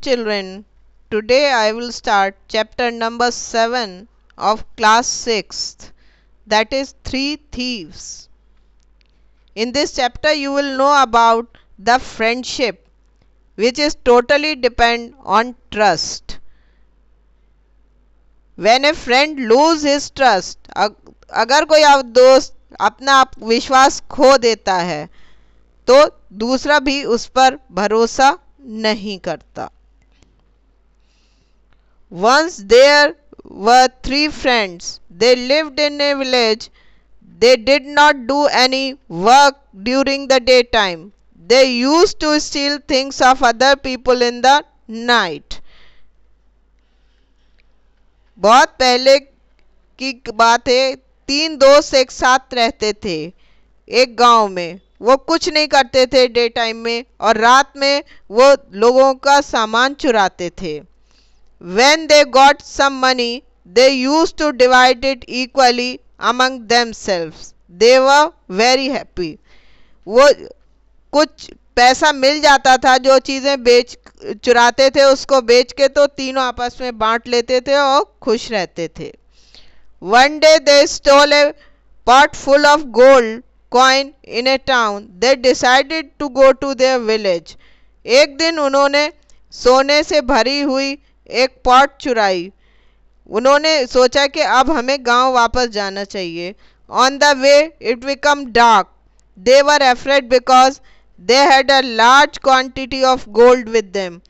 children, today I will start chapter number 7 of class 6th that is Three Thieves. In this chapter you will know about the friendship which is totally depend on trust. When a friend lose his trust, अगर कोई आप दोस्त अपना आप विश्वास खो देता है तो दूसरा भी उस पर भरोसा नहीं करता once there were three friends they lived in a village they did not do any work during the day time they use to steal things of other people in the night बहुत पहले की बात है तीन दोस्त एक साथ रहते थे, एक गाँव में। वो कुछ नहीं करते थे डे टाइम में और रात में वो लोगों का सामान चुराते थे। When they got some money they used to divide it equally among themselves they were very happy वो कुछ पैसा मिल जाता था जो चीज़ें बेच चुराते थे उसको बेच के तो तीनों आपस में बांट लेते थे और खुश रहते थे one day they stole a pot full of gold coin in a town they decided to go to their village एक दिन उन्होंने सोने से भरी हुई एक पॉट चुराई। उन्होंने सोचा कि अब हमें गाँव वापस जाना चाहिए। On the way it become dark they were afraid because they had a large quantity of gold with them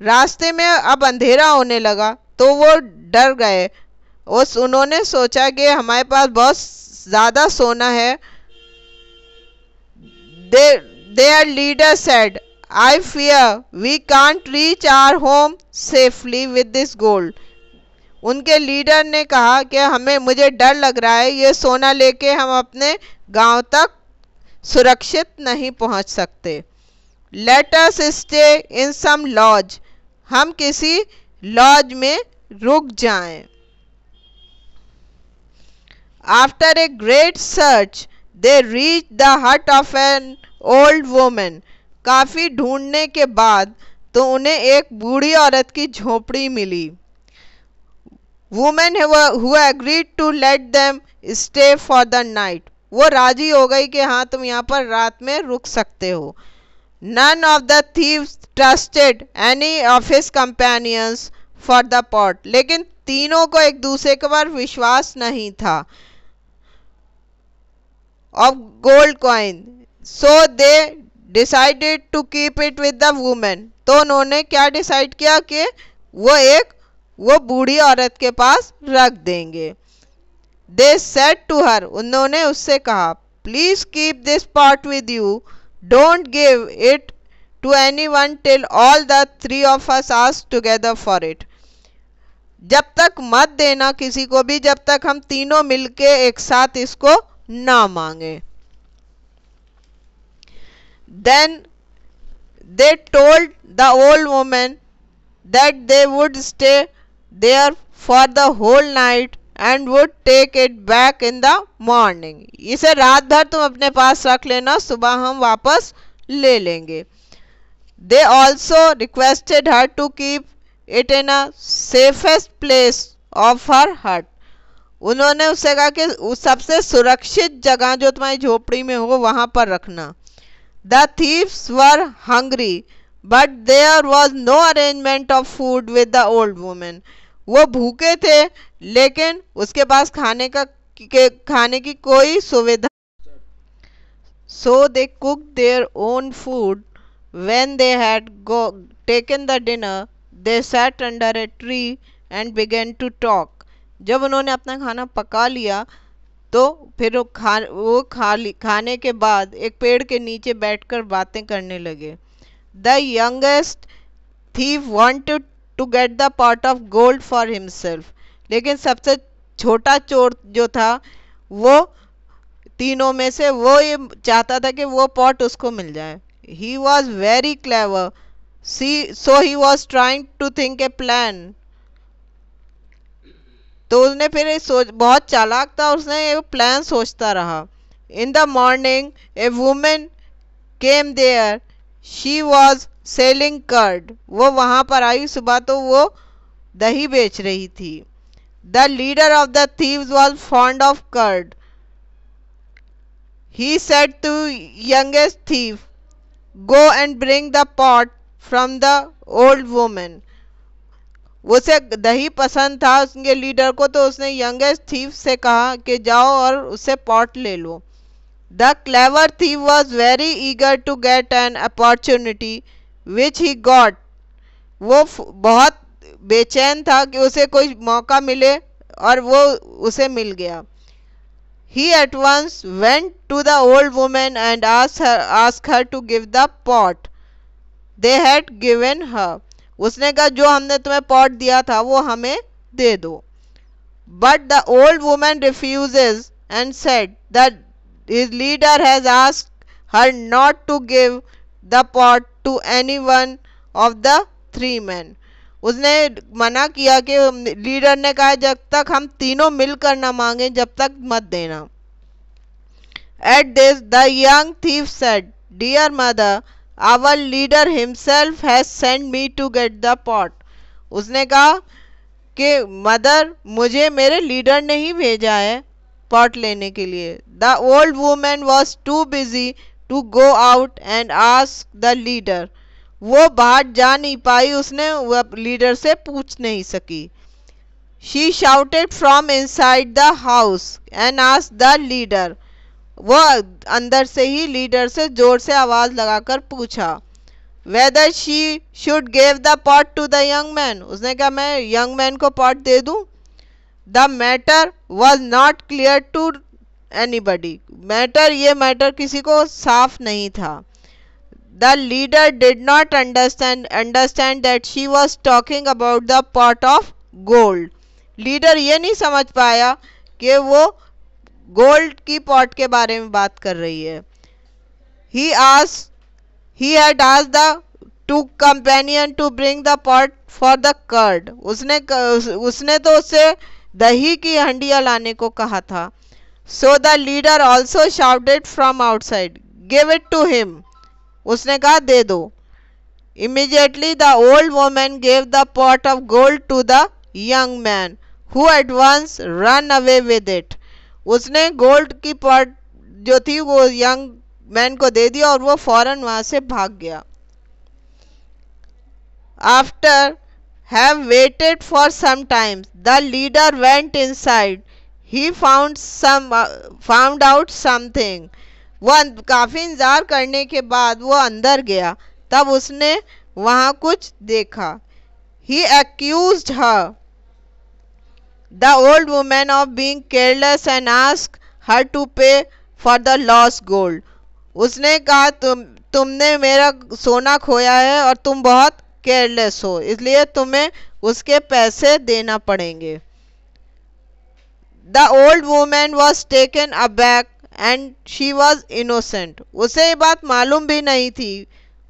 रास्ते में अब अंधेरा होने लगा तो वो डर गए। उस उन्होंने सोचा कि हमारे पास बहुत ज़्यादा सोना है। They their leader said I fear we can't reach our home safely with this gold. उनके लीडर ने कहा कि हमें, मुझे डर लग रहा है, ये सोना लेके हम अपने गाँव तक सुरक्षित नहीं पहुँच सकते let us stay in some lodge हम किसी लॉज में रुक जाएँ। After a great search they reach the hut of an old woman काफ़ी ढूँढने के बाद तो उन्हें एक बूढ़ी औरत की झोपड़ी मिली। Woman who agreed to let them stay for the night वो राज़ी हो गई कि हाँ तुम यहाँ पर रात में रुक सकते हो। None of the thieves trusted any of companions for the pot लेकिन तीनों को एक दूसरे के पर विश्वास नहीं था। Of gold coin so they decided to keep it with the woman तो उन्होंने क्या डिसाइड किया कि वो एक, वो बूढ़ी औरत के पास रख देंगे। दे सेट टू हर उन्होंने उससे कहा please keep this pot with you don't give it to anyone till all the three of us ask together for it जब तक मत देना किसी को भी, जब तक हम तीनों मिलके एक साथ इसको ना मांगे। Then they told the old woman that they would stay there for the whole night and would take it back in the morning इसे रात भर तुम अपने पास रख लेना, सुबह हम वापस ले लेंगे। They also requested her to keep it in a safest place of her hut उन्होंने उससे कहा कि सबसे सुरक्षित जगह जो तुम्हारी झोपड़ी में हो वहाँ पर रखना। The thieves were hungry, but there was no arrangement of food with the old woman. वो भूखे थे लेकिन उसके पास खाने का के, खाने की कोई सुविधा so they cooked their own food when they had go, taken the dinner they sat under a tree and began to talk जब उन्होंने अपना खाना पका लिया तो फिर वो खा वो खा ली, खाने के बाद एक पेड़ के नीचे बैठकर बातें करने लगे। The youngest thief wanted to get the pot of gold for himself लेकिन सबसे छोटा चोर जो था, वो तीनों में से वो ये चाहता था कि वो पॉट उसको मिल जाए। He was very clever see so he was trying to think a plan तो उसने फिर सोच, बहुत चालाक था, उसने ये प्लान सोचता रहा। In the morning a woman came there she was selling curd वो वहाँ पर आई, सुबह तो वो दही बेच रही थी। The leader of the thieves was fond of curd he set to youngest thief go and bring the pot from the old woman उसे दही पसंद था उसके लीडर को तो उसने यंगेस्ट थीव से कहा कि जाओ और उसे पॉट ले लो। The clever thief was very eager to get an opportunity, which he got. वो बहुत बेचैन था कि उसे कोई मौका मिले और वो उसे मिल गया। He at once went to the old woman and ask her to give the pot they had given her उसने कहा, जो हमने तुम्हें पॉट दिया था, वो हमें दे दो. But the old woman refuses and set that his leader has ask her not to give the pot to any one of the three man उसने मना किया कि लीडर ने कहा, जब तक हम तीनों मिलकर ना मांगे, जब तक मत देना. At this the young thief said dear mother our leader himself has send me to get the pot उसने कहा कि, मदर, मुझे मेरे लीडर ने ही भेजा है पॉट लेने के लिए. The old women was too busy to go out and ask the leader वो बाहर जा नहीं पाई, उसने लीडर से पूछ नहीं सकी। She shouted from inside the house and ask the leader वो अंदर से ही लीडर से ज़ोर से आवाज़ लगाकर पूछा whether she should gave the pot to the young man उसने कहा, मैं यंग मैन को पॉट दे दूँ? The matter was not clear to anybody matter ये मैटर किसी को साफ़ नहीं था। The leader did not understand understand that she was talking about the pot of gold leader ये नहीं समझ पाया कि वो गोल्ड की पॉट के बारे में बात कर रही है। ही आस ही हैड आज the two companion to bring the pot for the curd उसने उसने तो उसे दही की हंडिया लाने को कहा था। So the leader also shouted from outside give it to him उसने कहा, दे दो. Immediately the old women gave the pot of gold to the young man who at once run away with it उसने gold की pot जो थी वो young man को दे दिया और वो फ़ौरन वहाँ से भाग गया। After have waited for some times the leader went inside he found some found out something वह काफ़ी इंतज़ार करने के बाद वो अंदर गया। तब उसने वहाँ कुछ देखा। He accuse her the old woman of being careless and asked her to pay for the lost gold. उसने कहा, तुम, तुमने मेरा सोना खोया है और तुम बहुत केयरलेस हो, इसलिए तुम्हें उसके पैसे देना पड़ेंगे. The old women was taken aback and she was innocent उसे ये बात मालूम भी नहीं थी।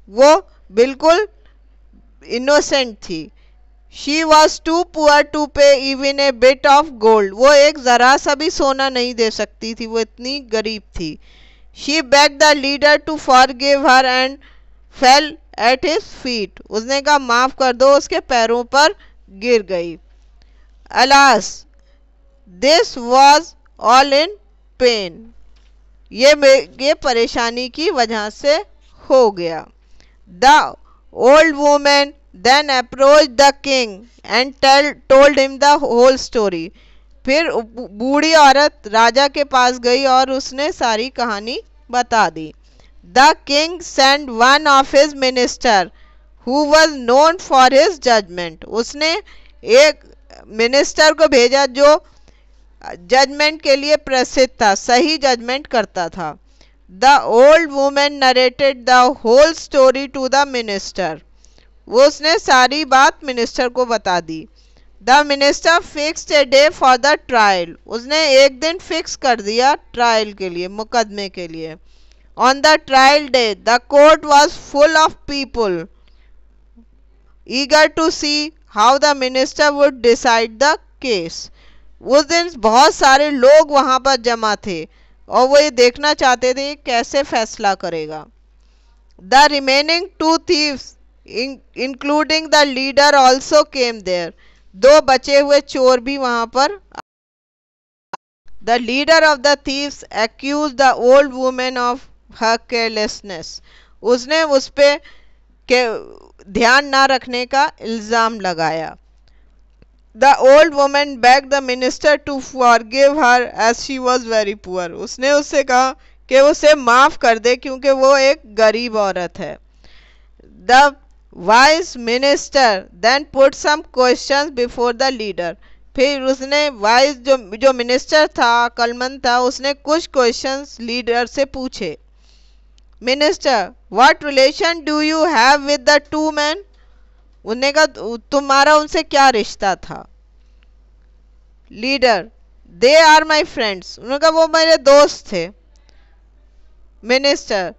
वो बिल्कुल इनोसेंट थी। She was too poor to pay even a bit of gold वो एक ज़रा सा भी सोना नहीं दे सकती थी, वो इतनी गरीब थी। She begged the leader to forgive her and fell at his feet उसने कहा, माफ़ कर दो, उसके पैरों पर गिर गई। Alas this was all in pain ये ये परेशानी की वजह से हो गया। The old women then approach the king and tell told him the whole story फिर बूढ़ी औरत राजा के पास गई और उसने सारी कहानी बता दी। The king send one of his minister who was known for his judgement उसने एक मिनिस्टर को भेजा जो जजमेंट के लिए प्रसिद्ध था, सही जजमेंट करता था। The old women narrated the whole story to the minister वो उसने सारी बात मिनिस्टर को बता दी। The minister fix a day for the trial. उसने एक दिन फिक्स कर दिया ट्रायल के लिए, मुकदमे के लिए। On the trial day, the court was full of people. Eager to see how the minister would decide the case. उस दिन बहुत सारे लोग वहाँ पर जमा थे और वो ये देखना चाहते थे कैसे फैसला करेगा। The remaining two thieves including the leader also came there दो बचे हुए चोर भी वहाँ पर the leader of the thieves accuse the old women of her carelessness उसने उस पर के, ध्यान ना रखने का इल्ज़ाम लगाया। The old women begged the minister to forgive her as she was very poor उसने उससे कहा कि उसे माफ़ कर दे क्योंकि वो एक गरीब औरत है। The vice minister then put some questions before the leader फिर उसने वाइस जो जो मिनिस्टर था कलमंद था, उसने कुछ क्वेश्चंस लीडर से पूछे। Minister what relation do you have with the two man उन्होंने कहा, तुम्हारा उनसे क्या रिश्ता था? Leader they are my friends उन्होंने कहा, वो मेरे दोस्त थे. Minister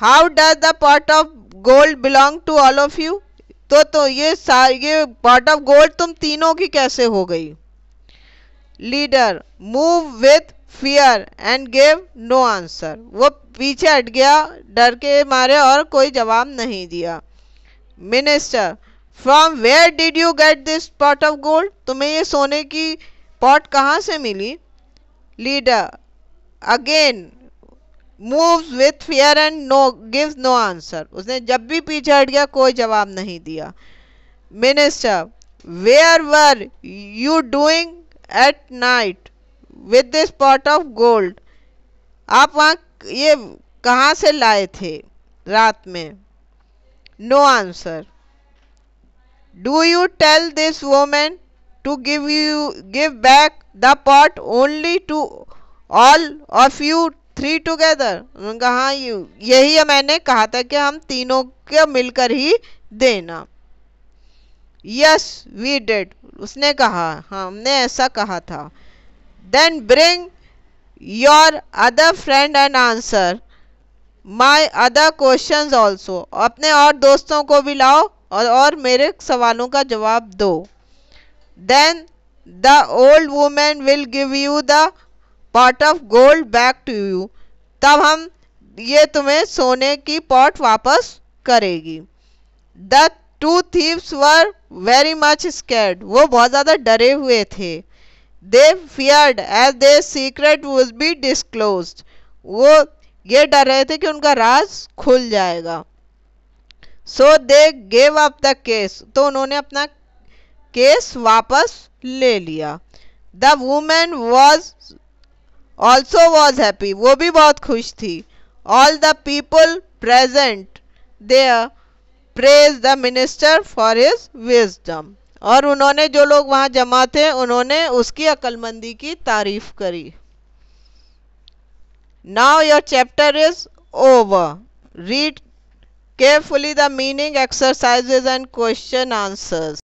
how does the pot of gold belong to all of you तो तो ये ये पॉट ऑफ़ गोल्ड तुम तीनों की कैसे हो गई? Leader move with fear and gave no answer वो पीछे हट गया, डर के मारे और कोई जवाब नहीं दिया। Minister from where did you get this pot of gold तुम्हें ये सोने की पॉट कहाँ से मिली? Leader again moves with fear and no gives no answer उसने जब भी पीछे हट गया, कोई जवाब नहीं दिया। Minister where were you doing at night with this pot of gold आप वहाँ, ये कहाँ से लाए थे रात में? No answer do you tell this women to give you give back the pot only to all of you three together उन्होंने कहा हाँ यही मैंने कहा था कि हम तीनों के मिलकर ही देना. यस वी डेड उसने कहा हाँ हमने ऐसा कहा था. Then bring your other friend and answer my other question also अपने और दोस्तों को भी लाओ और, और मेरे सवालों का जवाब दो. Then the old women will give you the pot of gold back to you तब हम ये तुम्हें सोने की पॉट वापस करेगी। The two thieves were very much scared वो बहुत ज़्यादा डरे हुए थे। They feared as they secret would be disclose वो ये डर रहे थे कि उनका राज खुल जाएगा। So they gave up the case तो उन्होंने अपना केस वापस ले लिया। The women was also was happy वो भी बहुत खुश थी. All the people present there praise the minister for his wisdom और उन्होंने जो लोग वहाँ जमा थे, उन्होंने उसकी अक्लमंदी की तारीफ़ करी. Now your chapter is over read carefully the meaning exercises and question answers